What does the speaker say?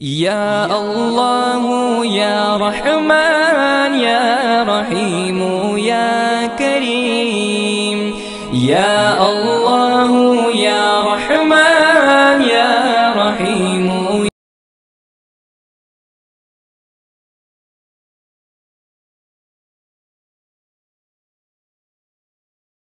يا الله يا رحمن يا رحيم يا كريم يا الله.